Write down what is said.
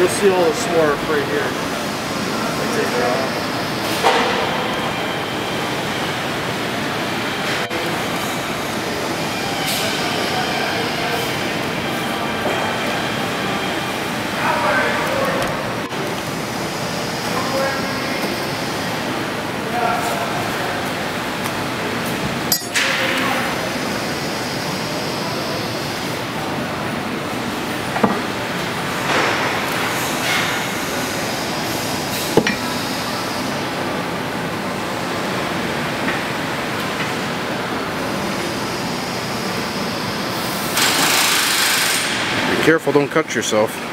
you'll see all the swarf right here. Careful, don't cut yourself.